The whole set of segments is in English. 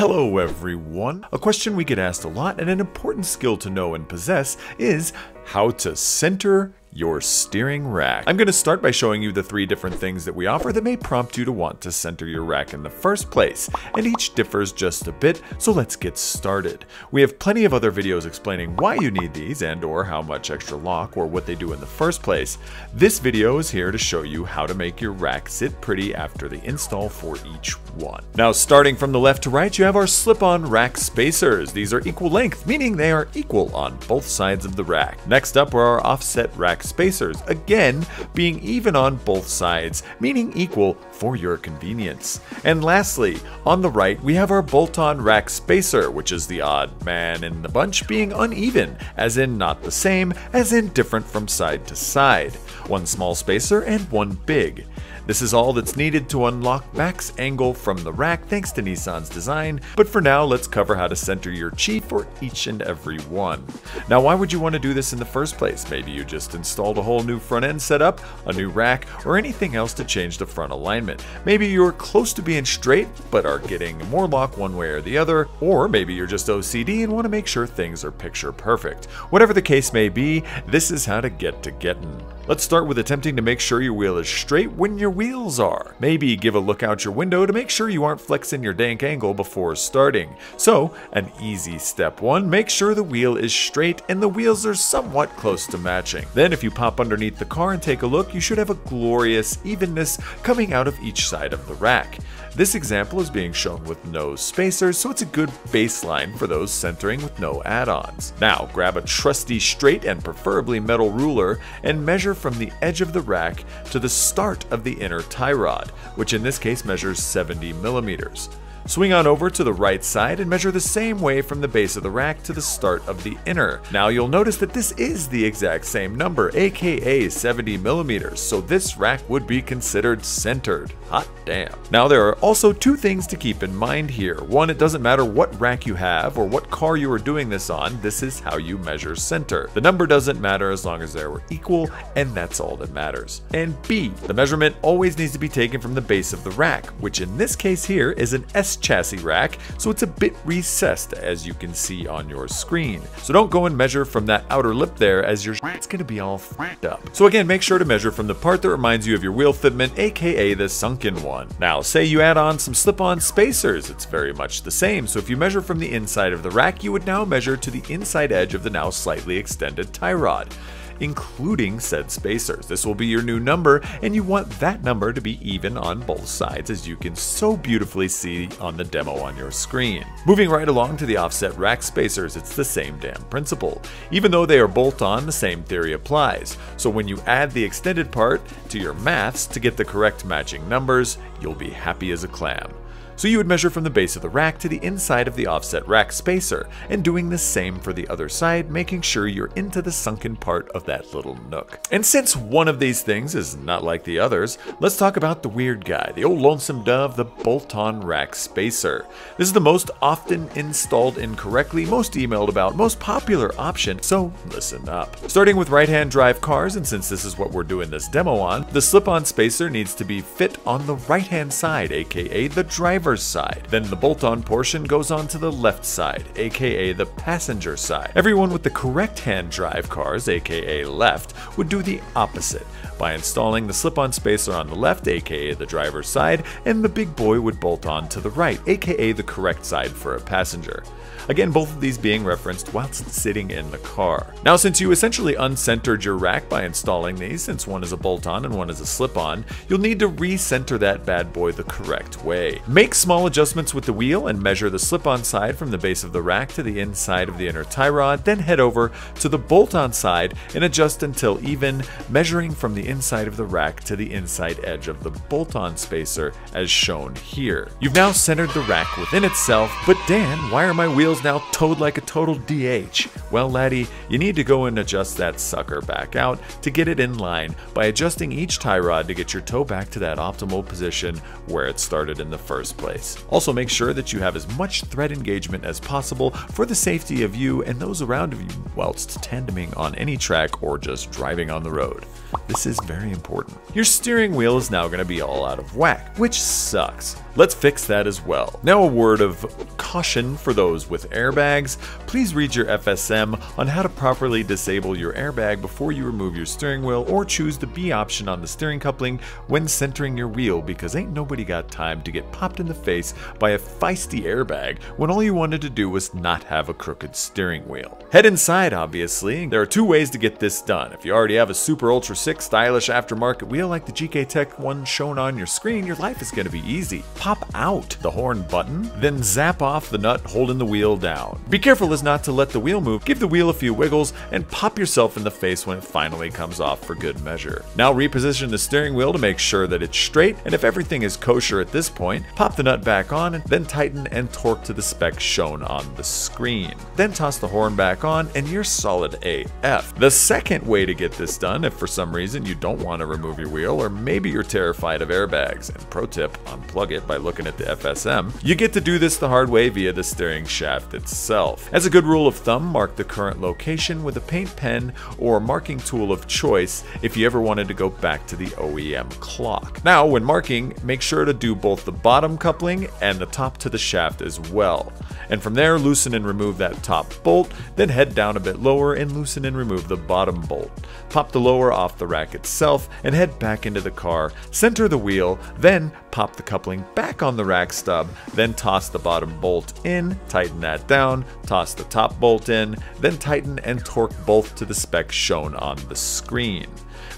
Hello everyone! A question we get asked a lot and an important skill to know and possess is how to center your steering rack. I'm going to start by showing you the three different things that we offer that may prompt you to want to center your rack in the first place, and each differs just a bit, so let's get started. We have plenty of other videos explaining why you need these and or how much extra lock or what they do in the first place. This video is here to show you how to make your rack sit pretty after the install for each one. Now starting from the left to right, you have our slip-on rack spacers. These are equal length, meaning they are equal on both sides of the rack. Next up are our offset rack spacers, again being even on both sides, meaning equal for your convenience. And lastly, on the right we have our bolt-on rack spacer, which is the odd man in the bunch being uneven, as in not the same, as in different from side to side. One small spacer and one big. This is all that's needed to unlock max angle from the rack thanks to Nissan's design, but for now let's cover how to center your Qi for each and every one. Now why would you want to do this in the first place? Maybe you just installed a whole new front end setup, a new rack, or anything else to change the front alignment. Maybe you're close to being straight, but are getting more lock one way or the other, or maybe you're just OCD and want to make sure things are picture perfect. Whatever the case may be, this is how to get to getting. Let's start with attempting to make sure your wheel is straight when your wheels are. Maybe give a look out your window to make sure you aren't flexing your dank angle before starting. So, an easy step one, make sure the wheel is straight and the wheels are somewhat close to matching. Then if you pop underneath the car and take a look, you should have a glorious evenness coming out of each side of the rack. This example is being shown with no spacers, so it's a good baseline for those centering with no add-ons. Now, grab a trusty straight and preferably metal ruler and measure from the edge of the rack to the start of the inner tie rod, which in this case measures 70 millimeters. Swing on over to the right side and measure the same way from the base of the rack to the start of the inner. Now you'll notice that this is the exact same number, aka 70 millimeters, so this rack would be considered centered. Hot damn. Now there are also two things to keep in mind here. One, it doesn't matter what rack you have or what car you are doing this on, this is how you measure center. The number doesn't matter as long as they were equal, and that's all that matters. And B, the measurement always needs to be taken from the base of the rack, which in this case here is an S chassis rack, so it's a bit recessed as you can see on your screen. So don't go and measure from that outer lip there as your it's gonna be all f***ed up. So again, make sure to measure from the part that reminds you of your wheel fitment, aka the sunken one. Now, say you add on some slip-on spacers, it's very much the same. So if you measure from the inside of the rack, you would now measure to the inside edge of the now slightly extended tie rod including said spacers. This will be your new number, and you want that number to be even on both sides as you can so beautifully see on the demo on your screen. Moving right along to the offset rack spacers, it's the same damn principle. Even though they are bolt-on, the same theory applies. So when you add the extended part to your maths to get the correct matching numbers, you'll be happy as a clam. So you would measure from the base of the rack to the inside of the offset rack spacer, and doing the same for the other side, making sure you're into the sunken part of that little nook. And since one of these things is not like the others, let's talk about the weird guy, the old lonesome dove, the bolt-on rack spacer. This is the most often installed incorrectly, most emailed about, most popular option, so listen up. Starting with right-hand drive cars, and since this is what we're doing this demo on, the slip-on spacer needs to be fit on the right-hand side, aka the driver driver's side. Then the bolt-on portion goes on to the left side, aka the passenger side. Everyone with the correct hand drive cars, aka left, would do the opposite by installing the slip-on spacer on the left, aka the driver's side, and the big boy would bolt on to the right, aka the correct side for a passenger. Again, both of these being referenced whilst sitting in the car. Now, since you essentially uncentered your rack by installing these, since one is a bolt-on and one is a slip-on, you'll need to recenter that bad boy the correct way. Make small adjustments with the wheel and measure the slip-on side from the base of the rack to the inside of the inner tie rod, then head over to the bolt-on side and adjust until even, measuring from the inside of the rack to the inside edge of the bolt-on spacer as shown here. You've now centered the rack within itself, but Dan, why are my wheels now toed like a total DH. Well, laddie, you need to go and adjust that sucker back out to get it in line by adjusting each tie rod to get your toe back to that optimal position where it started in the first place. Place. Also make sure that you have as much thread engagement as possible for the safety of you and those around you whilst tandeming on any track or just driving on the road. This is very important. Your steering wheel is now going to be all out of whack, which sucks. Let's fix that as well. Now a word of caution for those with airbags. Please read your FSM on how to properly disable your airbag before you remove your steering wheel or choose the B option on the steering coupling when centering your wheel because ain't nobody got time to get popped in the face by a feisty airbag when all you wanted to do was not have a crooked steering wheel. Head inside obviously. There are two ways to get this done. If you already have a Super Ultra 6 stylish aftermarket wheel like the GK Tech one shown on your screen, your life is going to be easy pop out the horn button, then zap off the nut holding the wheel down. Be careful as not to let the wheel move, give the wheel a few wiggles, and pop yourself in the face when it finally comes off for good measure. Now reposition the steering wheel to make sure that it's straight, and if everything is kosher at this point, pop the nut back on, then tighten and torque to the specs shown on the screen. Then toss the horn back on, and you're solid AF. The second way to get this done, if for some reason you don't want to remove your wheel, or maybe you're terrified of airbags, and pro tip, unplug it by looking at the FSM, you get to do this the hard way via the steering shaft itself. As a good rule of thumb, mark the current location with a paint pen or marking tool of choice if you ever wanted to go back to the OEM clock. Now, when marking, make sure to do both the bottom coupling and the top to the shaft as well. And from there, loosen and remove that top bolt, then head down a bit lower and loosen and remove the bottom bolt. Pop the lower off the rack itself and head back into the car, center the wheel, then pop the coupling back on the rack stub, then toss the bottom bolt in, tighten that down, toss the top bolt in, then tighten and torque both to the specs shown on the screen.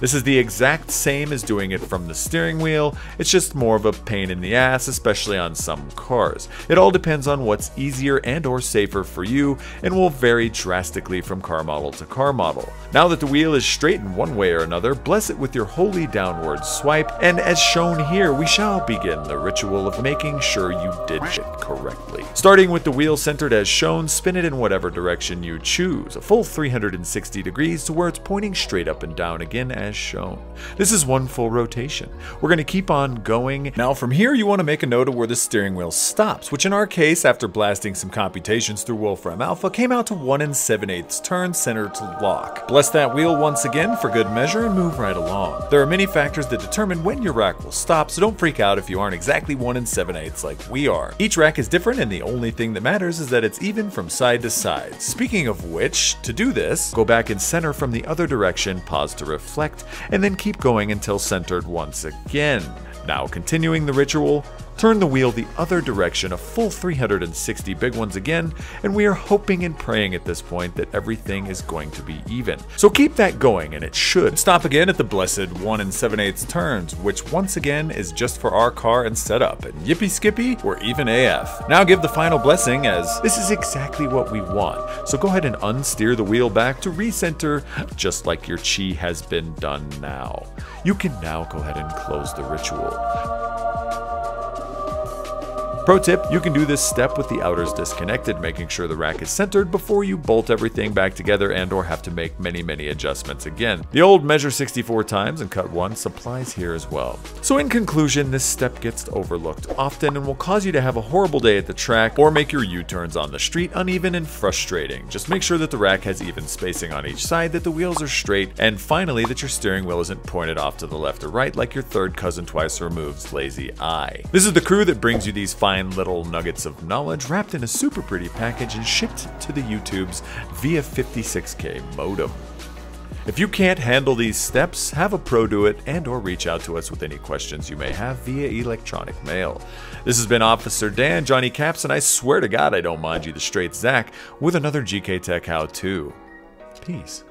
This is the exact same as doing it from the steering wheel, it's just more of a pain in the ass, especially on some cars. It all depends on what's easier and or safer for you and will vary drastically from car model to car model. Now that the wheel is straight in one way or another, bless it with your holy downward swipe, and as shown here, we shall begin the ritual of making sure you did it correctly. Starting with the wheel centered as shown, spin it in whatever direction you choose, a full 360 degrees to where it's pointing straight up and down again as shown. This is one full rotation. We're going to keep on going. Now from here you want to make a note of where the steering wheel stops, which in our case, after blasting some computations through Wolfram Alpha, came out to 1 and 7 eighths turn center to lock. Bless that wheel once again for good measure and move right along. There are many factors that determine when your rack will stop, so don't freak out if you aren't exactly 1 and 7 eighths like we are. Each rack is different and the only thing that matters is that it's even from side to side. Speaking of which, to do this, go back and center from the other direction, pause to reflect, and then keep going until centered once again. Now continuing the ritual, turn the wheel the other direction a full 360 big ones again, and we are hoping and praying at this point that everything is going to be even. So keep that going and it should. Stop again at the blessed 1 and 7 8 turns, which once again is just for our car and setup, and yippee skippy, we're even AF. Now give the final blessing as this is exactly what we want. So go ahead and unsteer the wheel back to recenter just like your chi has been done now. You can now go ahead and close the ritual. Pro tip, you can do this step with the outers disconnected, making sure the rack is centered before you bolt everything back together and or have to make many, many adjustments again. The old measure 64 times and cut once applies here as well. So in conclusion, this step gets overlooked often and will cause you to have a horrible day at the track or make your U-turns on the street uneven and frustrating. Just make sure that the rack has even spacing on each side, that the wheels are straight, and finally that your steering wheel isn't pointed off to the left or right like your third cousin twice removed's lazy eye. This is the crew that brings you these fine little nuggets of knowledge wrapped in a super pretty package and shipped to the YouTubes via 56k modem. If you can't handle these steps, have a pro do it and or reach out to us with any questions you may have via electronic mail. This has been Officer Dan, Johnny Caps, and I swear to God I don't mind you the straight Zac with another GK Tech How To. Peace.